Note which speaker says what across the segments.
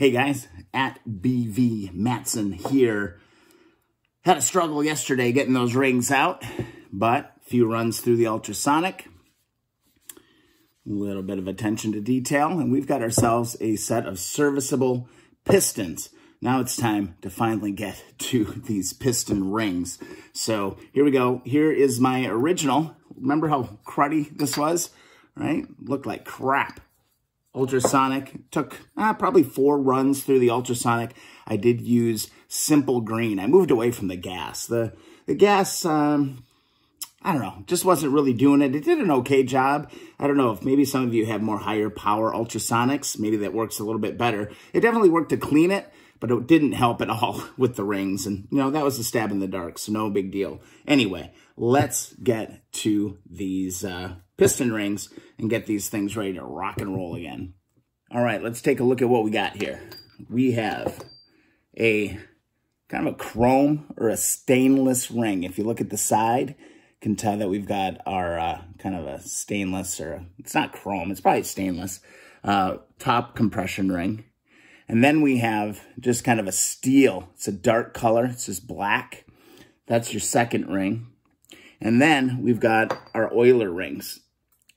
Speaker 1: Hey guys, at BV Matson here. Had a struggle yesterday getting those rings out, but a few runs through the ultrasonic. A little bit of attention to detail, and we've got ourselves a set of serviceable pistons. Now it's time to finally get to these piston rings. So here we go. Here is my original. Remember how cruddy this was, right? Looked like crap ultrasonic. Took uh, probably four runs through the ultrasonic. I did use simple green. I moved away from the gas. The the gas, um, I don't know, just wasn't really doing it. It did an okay job. I don't know if maybe some of you have more higher power ultrasonics. Maybe that works a little bit better. It definitely worked to clean it, but it didn't help at all with the rings. And, you know, that was a stab in the dark, so no big deal. Anyway, let's get to these uh, piston rings and get these things ready to rock and roll again. All right, let's take a look at what we got here. We have a kind of a chrome or a stainless ring. If you look at the side, you can tell that we've got our uh, kind of a stainless or a, it's not chrome, it's probably stainless, uh, top compression ring. And then we have just kind of a steel. It's a dark color. It's just black. That's your second ring. And then we've got our oiler rings.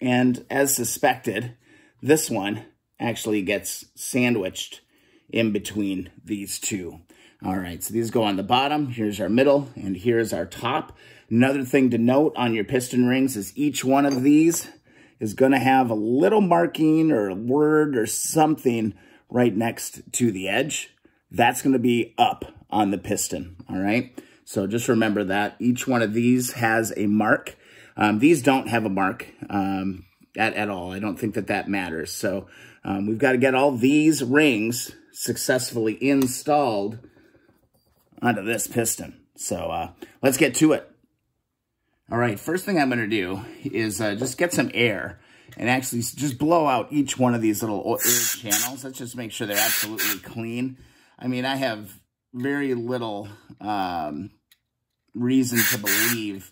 Speaker 1: And as suspected, this one actually gets sandwiched in between these two. All right, so these go on the bottom. Here's our middle, and here's our top. Another thing to note on your piston rings is each one of these is going to have a little marking or a word or something right next to the edge. That's going to be up on the piston, all right? So just remember that. Each one of these has a mark. Um, these don't have a mark um, at, at all. I don't think that that matters. So um, we've got to get all these rings successfully installed onto this piston. So uh, let's get to it. All right, first thing I'm going to do is uh, just get some air and actually just blow out each one of these little air channels. Let's just make sure they're absolutely clean. I mean, I have very little um, reason to believe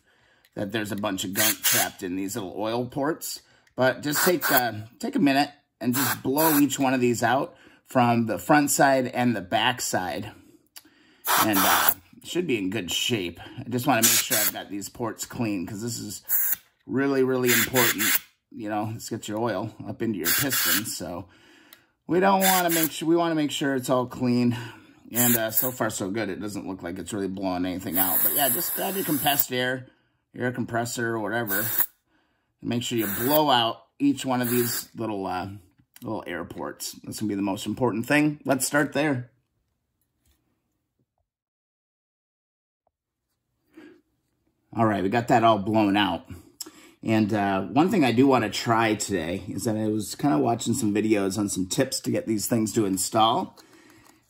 Speaker 1: that there's a bunch of gunk trapped in these little oil ports. But just take, uh, take a minute and just blow each one of these out from the front side and the back side. And uh, should be in good shape. I just want to make sure I've got these ports clean because this is really, really important. You know, this gets your oil up into your piston. So we don't want to make sure, we want to make sure it's all clean. And uh, so far, so good. It doesn't look like it's really blowing anything out. But yeah, just grab your compressed air, air compressor or whatever. Make sure you blow out each one of these little uh, little airports. That's going to be the most important thing. Let's start there. All right, we got that all blown out. And uh, one thing I do want to try today is that I was kind of watching some videos on some tips to get these things to install.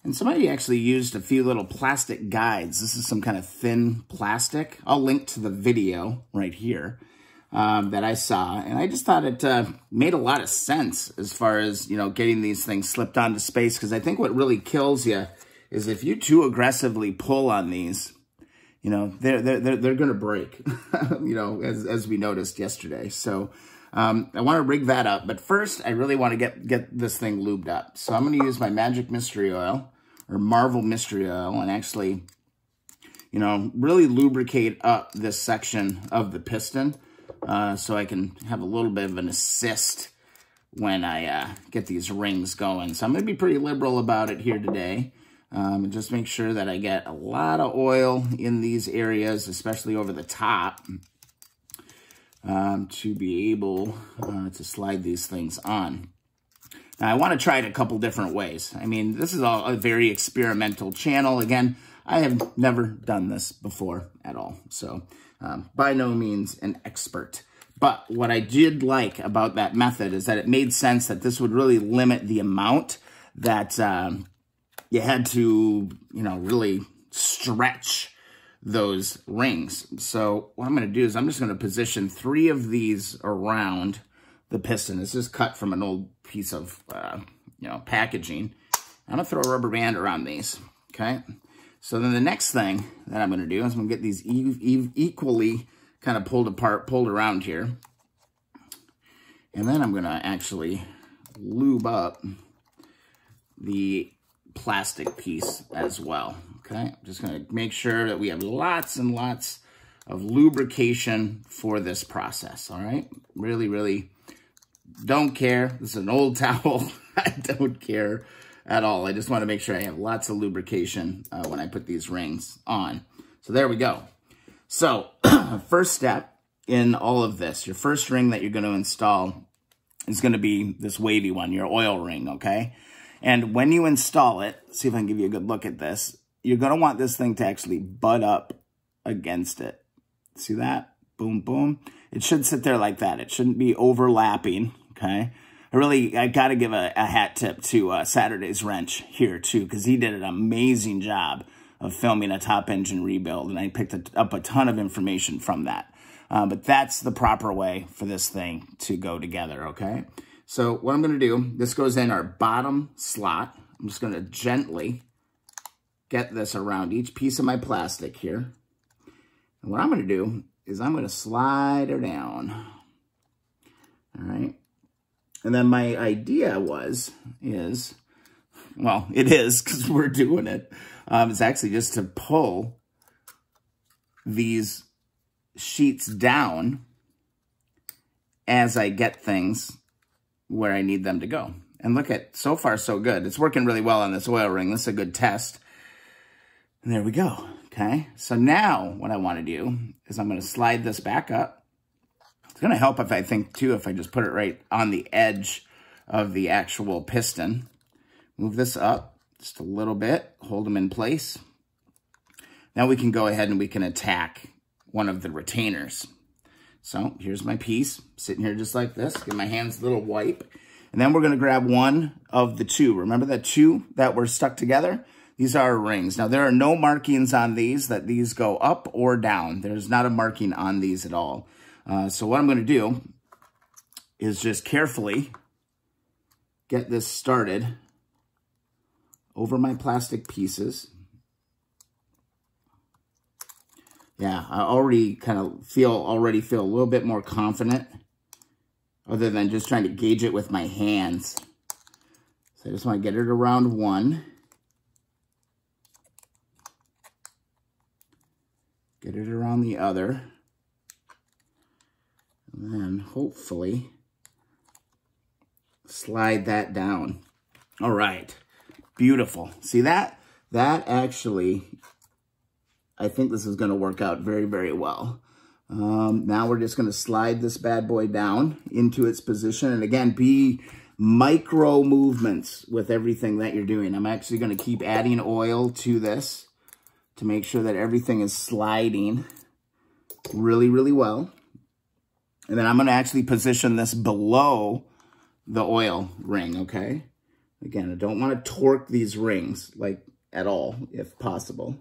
Speaker 1: And somebody actually used a few little plastic guides. This is some kind of thin plastic. I'll link to the video right here um, that I saw. And I just thought it uh, made a lot of sense as far as, you know, getting these things slipped onto space. Because I think what really kills you is if you too aggressively pull on these, you know, they're, they're, they're, they're going to break, you know, as, as we noticed yesterday. So um, I want to rig that up. But first, I really want to get, get this thing lubed up. So I'm going to use my Magic Mystery Oil or Marvel Mystery Oil and actually, you know, really lubricate up this section of the piston uh, so I can have a little bit of an assist when I uh, get these rings going. So I'm going to be pretty liberal about it here today. Um, and just make sure that I get a lot of oil in these areas, especially over the top, um, to be able uh, to slide these things on. Now, I want to try it a couple different ways. I mean, this is all a very experimental channel. Again, I have never done this before at all. So um, by no means an expert. But what I did like about that method is that it made sense that this would really limit the amount that um, you had to, you know, really stretch those rings. So what I'm going to do is I'm just going to position three of these around the piston. This is cut from an old piece of, uh, you know, packaging. I'm going to throw a rubber band around these, okay? So then the next thing that I'm going to do is I'm going to get these e e equally kind of pulled apart, pulled around here. And then I'm going to actually lube up the plastic piece as well. Okay, I'm just gonna make sure that we have lots and lots of lubrication for this process, all right? Really, really don't care. This is an old towel. I don't care at all. I just want to make sure I have lots of lubrication uh, when I put these rings on. So there we go. So first step in all of this, your first ring that you're going to install is going to be this wavy one, your oil ring, okay? And when you install it, see if I can give you a good look at this, you're going to want this thing to actually butt up against it. See that? Boom, boom. It should sit there like that. It shouldn't be overlapping, okay? I really, I got to give a, a, hat tip to uh, Saturday's Wrench here, too, because he did an amazing job of filming a top engine rebuild, and I picked a, up a ton of information from that. Uh, but that's the proper way for this thing to go together, okay? So what I'm going to do, this goes in our bottom slot. I'm just going to gently get this around each piece of my plastic here. And what I'm going to do is I'm going to slide her down. All right. And then my idea was, is, well, it is because we're doing it. Um, it's actually just to pull these sheets down as I get things where I need them to go. And look at, so far so good. It's working really well on this oil ring. This is a good test. And there we go, okay? So now what I want to do is I'm going to slide this back up. It's going to help if I think, too, if I just put it right on the edge of the actual piston. Move this up just a little bit, hold them in place. Now we can go ahead and we can attack one of the retainers. So here's my piece, sitting here just like this. Give my hands a little wipe. And then we're going to grab one of the two. Remember that two that were stuck together? These are rings. Now, there are no markings on these that these go up or down. There's not a marking on these at all. Uh, so what I'm going to do is just carefully get this started over my plastic pieces. Yeah, I already kind of feel, already feel a little bit more confident other than just trying to gauge it with my hands. So I just want to get it around one. Get it around the other. And then hopefully slide that down. All right. Beautiful. See that? That actually, I think this is going to work out very, very well. Um, now we're just going to slide this bad boy down into its position. And again, be micro movements with everything that you're doing. I'm actually going to keep adding oil to this to make sure that everything is sliding really, really well. And then I'm going to actually position this below the oil ring, okay? Again, I don't want to torque these rings, like, at all, if possible.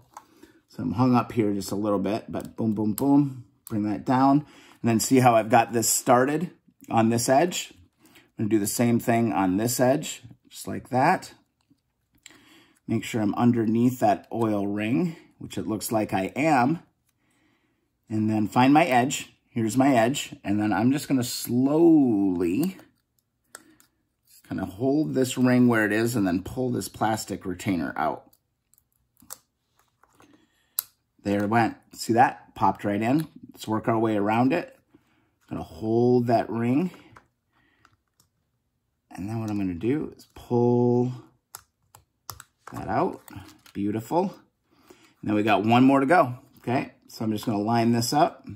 Speaker 1: So I'm hung up here just a little bit, but boom, boom, boom. Bring that down. And then see how I've got this started on this edge. I'm going to do the same thing on this edge, just like that. Make sure I'm underneath that oil ring which it looks like I am, and then find my edge. Here's my edge, and then I'm just to slowly kind of hold this ring where it is and then pull this plastic retainer out. There it went. See that? Popped right in. Let's work our way around it. I'm to hold that ring. And then what I'm to do is pull that out. Beautiful. Now we got one more to go, okay? So I'm just going to line this up.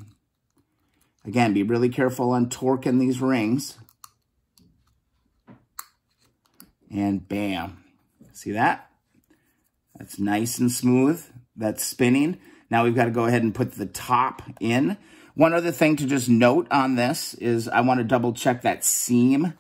Speaker 1: Again, be really careful on torquing these rings. And bam. See that? That's nice and smooth. That's spinning. Now we've got to go ahead and put the top in. One other thing to just note on this is I want to double check that seam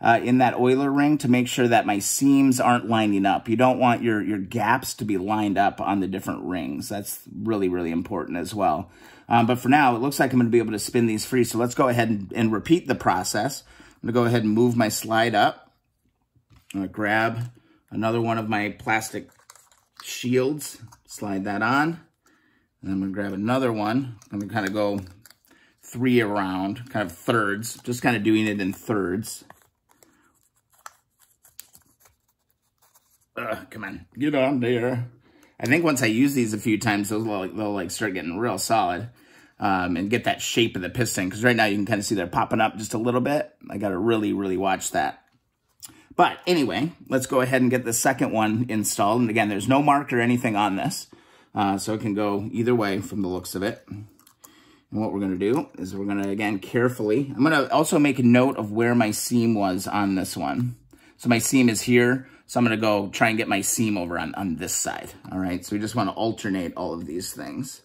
Speaker 1: uh, in that oiler ring to make sure that my seams aren't lining up. You don't want your, your gaps to be lined up on the different rings. That's really, really important as well. Um, but for now, it looks like I'm going to be able to spin these free. So let's go ahead and, and repeat the process. I'm going to go ahead and move my slide up. I'm going to grab another one of my plastic shields, slide that on. And I'm going to grab another one. I'm going to kind of go three around, kind of thirds, just kind of doing it in thirds. Come on, get on there. I think once I use these a few times, they'll, like, they'll like start getting real solid um, and get that shape of the piston. Because right now you can kind of see they're popping up just a little bit. I got to really, really watch that. But anyway, let's go ahead and get the second one installed. And again, there's no mark or anything on this. Uh, so it can go either way from the looks of it. And what we're going to do is we're going to, again, carefully, I'm going to also make a note of where my seam was on this one. So my seam is here. So I'm going to go try and get my seam over on, on this side. All right. So we just want to alternate all of these things.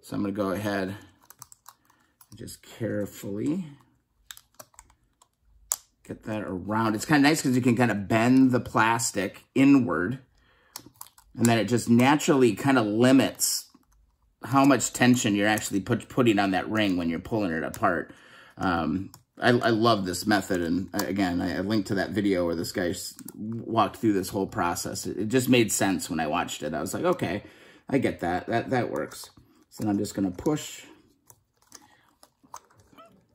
Speaker 1: So I'm going to go ahead and just carefully get that around. It's kind of nice because you can kind of bend the plastic inward and then it just naturally kind of limits how much tension you're actually put, putting on that ring when you're pulling it apart. Um, I, I, love this method. And again, I, I, linked to that video where this guy walked through this whole process. It, it, just made sense when I watched it. I was like, okay, I get that. That, that works. So I'm just going to push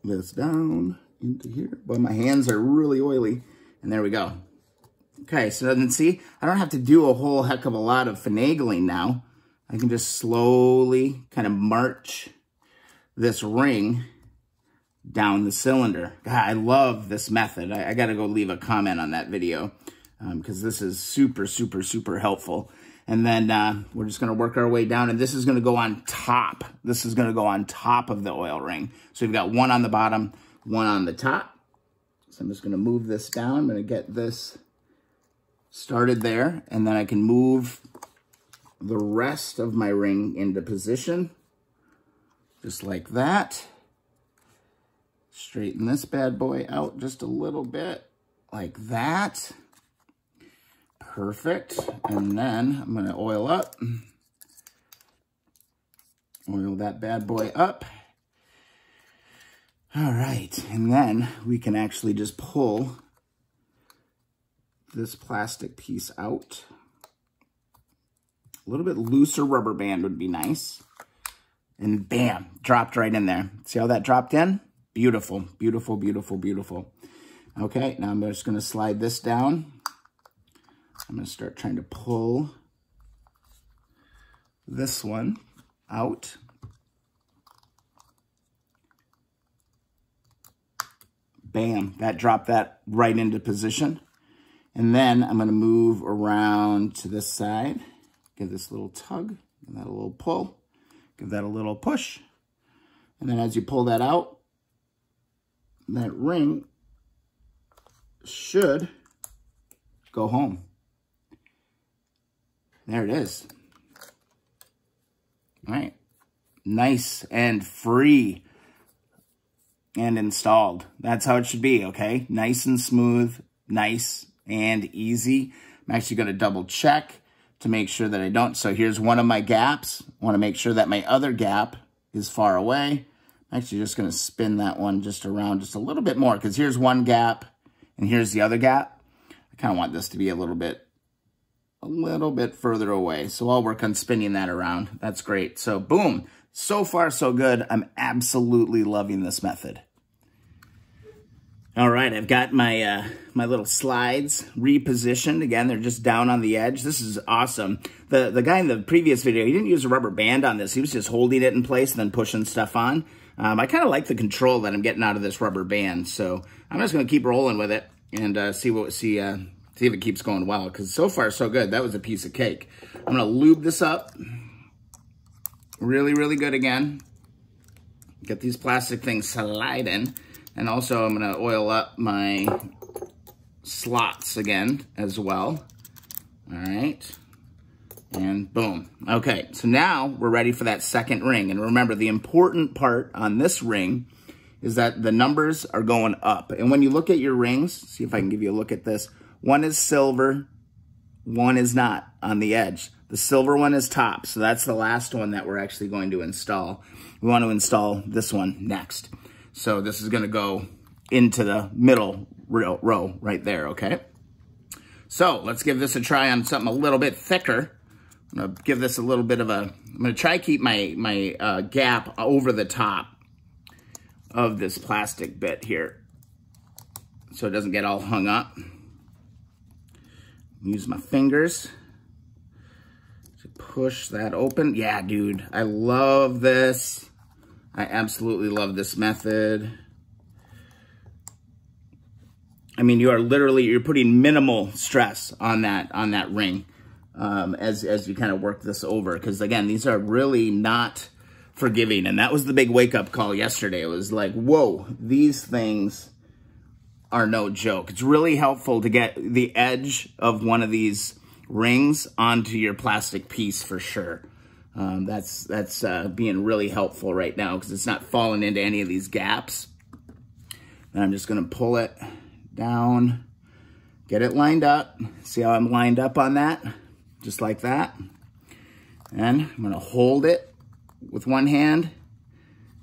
Speaker 1: this down into here. But my hands are really oily. And there we go. Okay, so then see, I don't have to do a whole heck of a lot of finagling now. I can just slowly kind of march this ring down the cylinder. God, I love this method. I, I got to go leave a comment on that video because um, this is super, super, super helpful. And then uh, we're just going to work our way down, and this is going to go on top. This is going to go on top of the oil ring. So we've got one on the bottom, one on the top. So I'm just going to move this down. I'm to get this started there, and then I can move the rest of my ring into position, just like that. Straighten this bad boy out just a little bit, like that. Perfect. And then I'm going to oil up. Oil that bad boy up. All right, and then we can actually just pull this plastic piece out. A little bit looser rubber band would be nice. And bam, dropped right in there. See how that dropped in? Beautiful, beautiful, beautiful, beautiful. Okay, now I'm just going to slide this down. I'm going to start trying to pull this one out. Bam, that dropped that right into position. And then I'm going to move around to this side. Give this a little tug, give that a little pull, give that a little push. And then as you pull that out, that ring should go home. There it is. All right. Nice and free and installed. That's how it should be, okay? Nice and smooth, nice and easy. I'm actually going to double check to make sure that I don't. So here's one of my gaps. I want to make sure that my other gap is far away. Actually just going to spin that one just around just a little bit more because here's one gap and here's the other gap. I kind of want this to be a little bit, a little bit further away. So I'll work on spinning that around. That's great. So boom. So far, so good. I'm absolutely loving this method. All right, I've got my uh, my little slides repositioned. Again, they're just down on the edge. This is awesome. The the guy in the previous video, he didn't use a rubber band on this. He was just holding it in place and then pushing stuff on. Um, I kind of like the control that I'm getting out of this rubber band. So I'm just going to keep rolling with it and uh, see what see uh, see if it keeps going well. Because so far, so good. That was a piece of cake. I'm going to lube this up really, really good again. Get these plastic things sliding. And also I'm gonna oil up my slots again as well. All right. And boom. Okay, so now we're ready for that second ring. And remember, the important part on this ring is that the numbers are going up. And when you look at your rings, see if I can give you a look at this. One is silver, one is not on the edge. The silver one is top, so that's the last one that we're actually going to install. We want to install this one next. So this is going to go into the middle row, row right there, okay? So let's give this a try on something a little bit thicker. I'm to give this a little bit of a, I'm to try keep my, my uh, gap over the top of this plastic bit here so it doesn't get all hung up. Use my fingers to push that open. Yeah, dude, I love this. I absolutely love this method. I mean, you are literally, you're putting minimal stress on that, on that ring um, as, as you kind of work this over. Because again, these are really not forgiving. And that was the big wake up call yesterday. It was like, whoa, these things are no joke. It's really helpful to get the edge of one of these rings onto your plastic piece for sure. Um, that's that's uh, being really helpful right now because it's not falling into any of these gaps. And I'm just going to pull it down, get it lined up. See how I'm lined up on that? Just like that. And I'm to hold it with one hand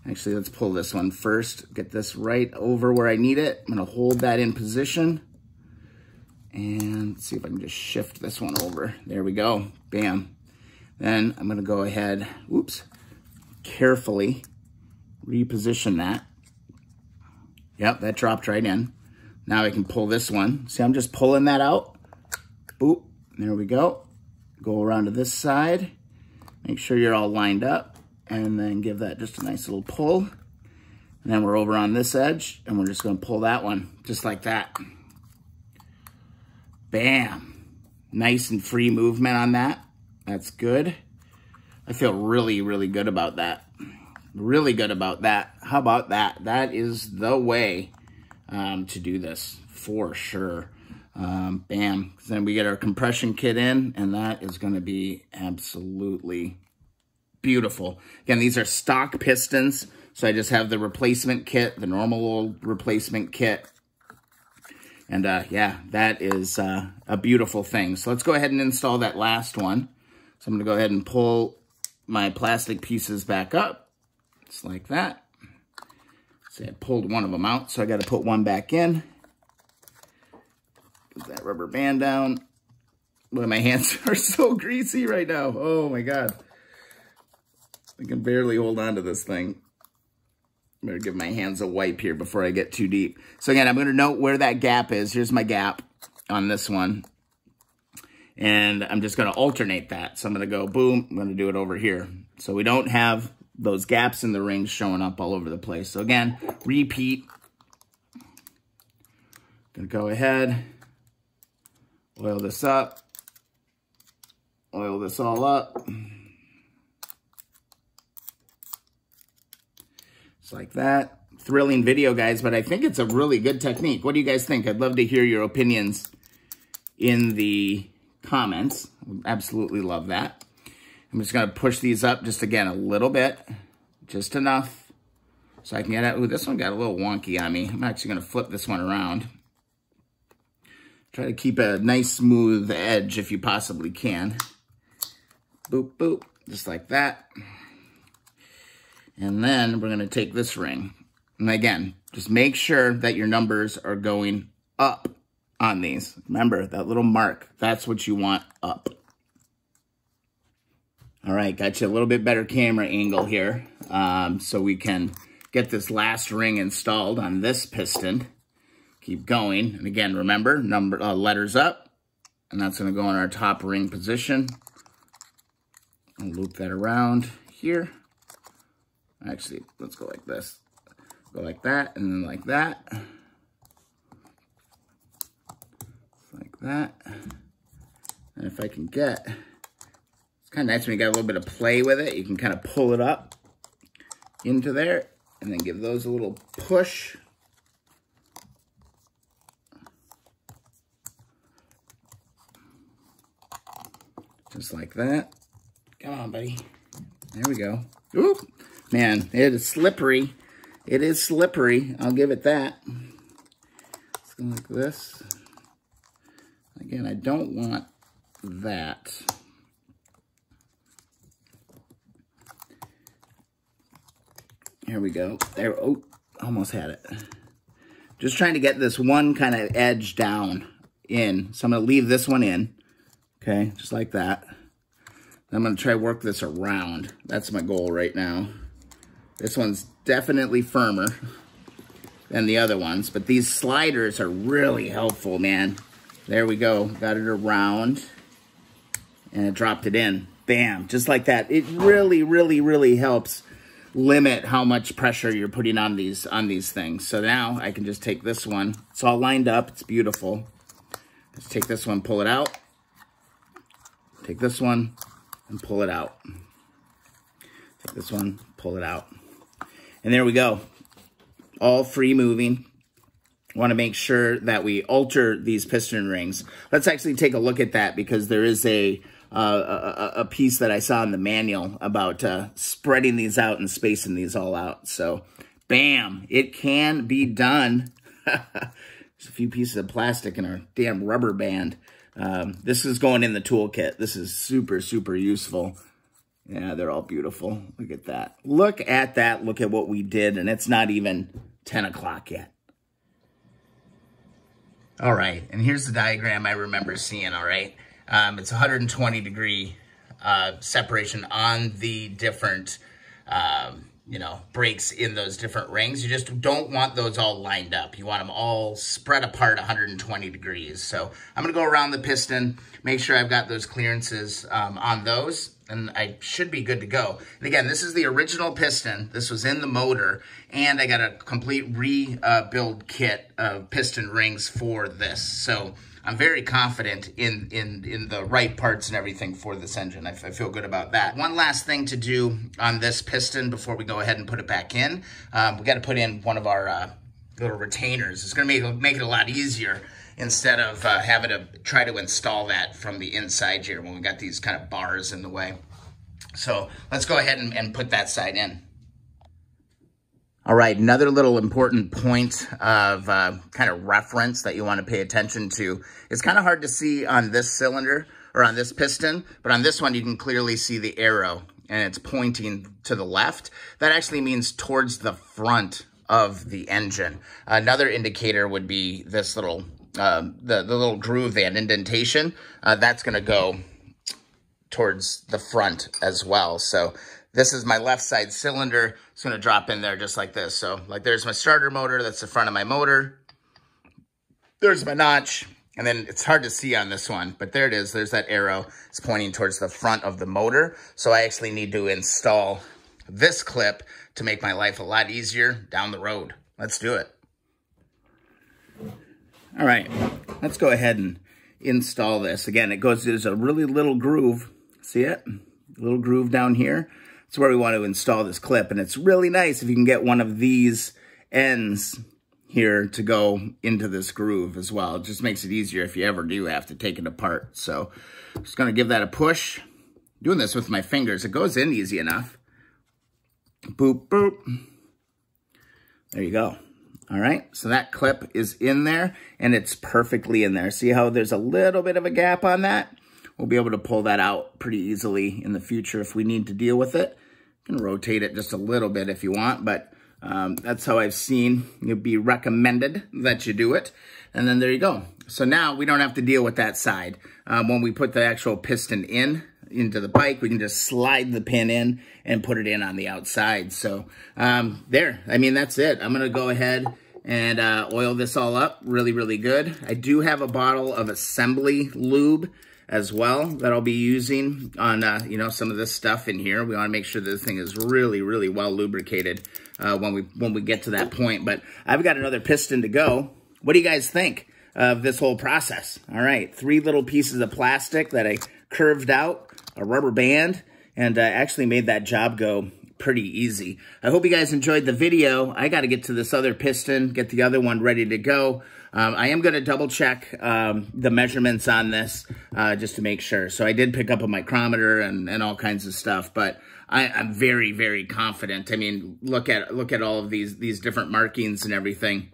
Speaker 1: Actually, let's pull this one first. Get this right over where I need it. I'm gonna hold that in position. And see if I can just shift this one over. There we go, bam. Then I'm gonna go ahead, oops, carefully reposition that. Yep, that dropped right in. Now I can pull this one. See, I'm just pulling that out. Boop, there we go. Go around to this side. Make sure you're all lined up and then give that just a nice little pull. And then we're over on this edge and we're just gonna pull that one just like that. Bam. Nice and free movement on that. That's good. I feel really, really good about that. Really good about that. How about that? That is the way um, to do this for sure. Um, bam. Then we get our compression kit in and that is going to be absolutely beautiful. Again, these are stock pistons. So I just have the replacement kit, the normal old replacement kit. And uh, yeah, that is uh, a beautiful thing. So let's go ahead and install that last one. So I'm going to go ahead and pull my plastic pieces back up. Just like that. See, I pulled one of them out, so I got to put one back in. That rubber band down. Boy, my hands are so greasy right now. Oh my God. I can barely hold on to this thing. I'm going to give my hands a wipe here before I get too deep. So again, I'm going to note where that gap is. Here's my gap on this one. And I'm just going to alternate that. So I'm going to go boom. I'm going to do it over here. So we don't have those gaps in the rings showing up all over the place. So again, repeat. Going to go ahead, oil this up, oil this all up. It's like that. Thrilling video, guys, but I think it's a really good technique. What do you guys think? I'd love to hear your opinions in the comments. Absolutely love that. I'm just going to push these up just, again, a little bit. Just enough so I can get out. Ooh, this one got a little wonky on me. I'm actually going to flip this one around. Try to keep a nice smooth edge if you possibly can. Boop, boop, just like that. And then we're going to take this ring. And again, just make sure that your numbers are going up on these. Remember, that little mark, that's what you want up. All right, got you a little bit better camera angle here. Um, so we can get this last ring installed on this piston. Keep going. And again, remember, number uh, letters up. And that's going to go in our top ring position. I'll loop that around here. Actually, let's go like this. Go like that, and then like that. Like that. And if I can get, it's kind of nice when you got a little bit of play with it. You can kind of pull it up into there, and then give those a little push. Just like that. Come on, buddy. There we go. Oop. Man, it is slippery. It is slippery. I'll give it that. Let's go like this. Again, I don't want that. Here we go. There. Oh, almost had it. Just trying to get this one kind of edge down in. So I'm going to leave this one in. Okay, just like that. I'm to try work this around. That's my goal right now. This one's definitely firmer than the other ones, but these sliders are really helpful, man. There we go. Got it around and it dropped it in. Bam, just like that. It really, really, really helps limit how much pressure you're putting on these on these things. So now I can just take this one. It's all lined up. It's beautiful. Let's take this one, pull it out. Take this one and pull it out. Take this one, pull it out. And there we go. All free moving. Want to make sure that we alter these piston rings. Let's actually take a look at that because there is a uh, a, a, piece that I saw in the manual about uh, spreading these out and spacing these all out. So, bam, it can be done. There's a few pieces of plastic in our damn rubber band. Um, this is going in the toolkit. This is super, super useful. Yeah, they're all beautiful. Look at that. Look at that. Look at what we did, and it's not even 10 o'clock yet. All right, and here's the diagram I remember seeing, all right? Um, it's 120 degree uh, separation on the different, um, you know, breaks in those different rings. You just don't want those all lined up. You want them all spread apart 120 degrees. So I'm going to go around the piston, make sure I've got those clearances um, on those, and I should be good to go. And again, this is the original piston. This was in the motor, and I got a complete rebuild kit of piston rings for this. So I'm very confident in, in, in the right parts and everything for this engine. I, I feel good about that. One last thing to do on this piston before we go ahead and put it back in. Um, we got to put in one of our uh, little retainers. It's going to make, make it a lot easier instead of uh, having to try to install that from the inside here when we got these kind of bars in the way. So let's go ahead and, and put that side in. All right, another little important point of uh, kind of reference that you want to pay attention to. It's kind of hard to see on this cylinder or on this piston, but on this one you can clearly see the arrow and it's pointing to the left. That actually means towards the front of the engine. Another indicator would be this little, uh, the, the little groove, that indentation. Uh, that's going to go towards the front as well. So this is my left side cylinder. It's to drop in there just like this. So like there's my starter motor. That's the front of my motor. There's my notch. And then it's hard to see on this one, but there it is. There's that arrow. It's pointing towards the front of the motor. So I actually need to install this clip to make my life a lot easier down the road. Let's do it. All right, let's go ahead and install this. Again, it goes, there's a really little groove. See it? Little groove down here. It's where we want to install this clip. And it's really nice if you can get one of these ends here to go into this groove as well. It just makes it easier if you ever do have to take it apart. So just going to give that a push. Doing this with my fingers. It goes in easy enough. Boop, boop. There you go. All right, so that clip is in there, and it's perfectly in there. See how there's a little bit of a gap on that? We'll be able to pull that out pretty easily in the future if we need to deal with it. Rotate it just a little bit if you want, but um, that's how I've seen it be recommended that you do it. And then there you go. So now we don't have to deal with that side. Um, when we put the actual piston in into the bike, we can just slide the pin in and put it in on the outside. So um, there, I mean, that's it. I'm to go ahead and uh, oil this all up really, really good. I do have a bottle of assembly lube as well that I'll be using on, uh, you know, some of this stuff in here. We want to make sure this thing is really, really well lubricated uh, when we when we get to that point. But I've got another piston to go. What do you guys think of this whole process? All right, three little pieces of plastic that I curved out, a rubber band, and uh, actually made that job go pretty easy. I hope you guys enjoyed the video. I got to get to this other piston, get the other one ready to go. Um, I am going to double check um, the measurements on this uh, just to make sure. So I did pick up a micrometer and, and all kinds of stuff, but I, am very, very confident. I mean, look at look at all of these these different markings and everything.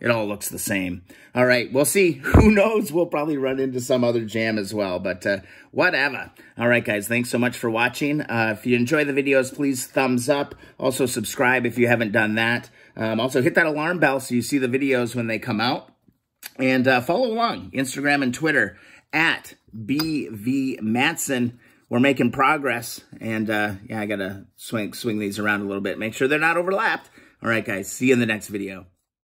Speaker 1: It all looks the same. All right, we'll see. Who knows? We'll probably run into some other jam as well, but uh, whatever. All right, guys, thanks so much for watching. Uh, if you enjoy the videos, please thumbs up. Also, subscribe if you haven't done that. Um, also, hit that alarm bell so you see the videos when they come out. And uh, follow along, Instagram and Twitter, at BV Matson. We're making progress. And uh, yeah, I got to swing, swing these around a little bit. Make sure they're not overlapped. All right, guys. See you in the next video.